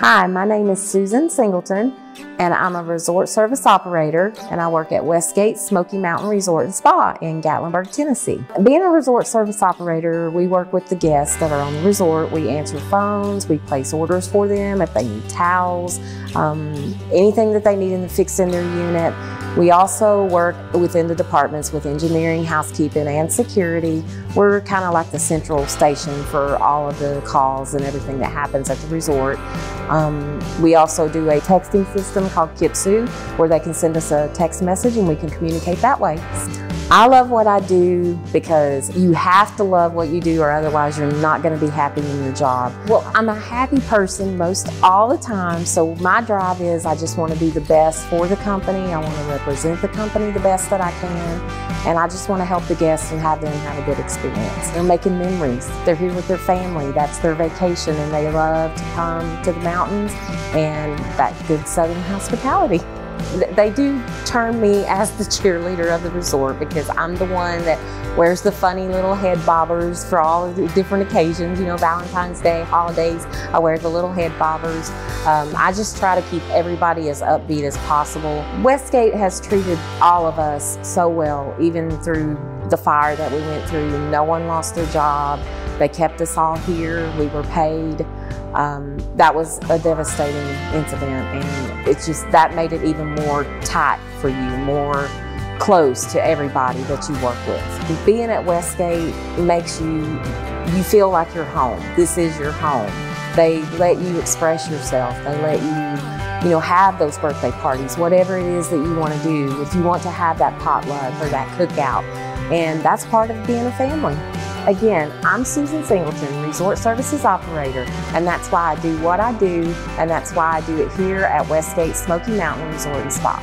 Hi, my name is Susan Singleton, and I'm a resort service operator, and I work at Westgate Smoky Mountain Resort and Spa in Gatlinburg, Tennessee. Being a resort service operator, we work with the guests that are on the resort. We answer phones, we place orders for them if they need towels, um, anything that they need in the fix in their unit. We also work within the departments with engineering, housekeeping, and security. We're kind of like the central station for all of the calls and everything that happens at the resort. Um, we also do a texting system called Kipsu where they can send us a text message and we can communicate that way. I love what I do because you have to love what you do or otherwise you're not going to be happy in your job. Well, I'm a happy person most all the time, so my drive is I just want to do the best for the company. I want to represent the company the best that I can, and I just want to help the guests and have them have a good experience. They're making memories. They're here with their family. That's their vacation, and they love to come to the mountains and that good southern hospitality they do term me as the cheerleader of the resort because I'm the one that wears the funny little head bobbers for all the different occasions, you know, Valentine's Day, holidays, I wear the little head bobbers. Um, I just try to keep everybody as upbeat as possible. Westgate has treated all of us so well, even through the fire that we went through. No one lost their job. They kept us all here. We were paid. Um, that was a devastating incident, and it's just that made it even more tight for you, more close to everybody that you work with. Being at Westgate makes you you feel like you're home. This is your home. They let you express yourself. They let you, you know, have those birthday parties, whatever it is that you want to do. If you want to have that potluck or that cookout, and that's part of being a family. Again, I'm Susan Singleton, Resort Services Operator, and that's why I do what I do, and that's why I do it here at Westgate Smoky Mountain Resort and Spa.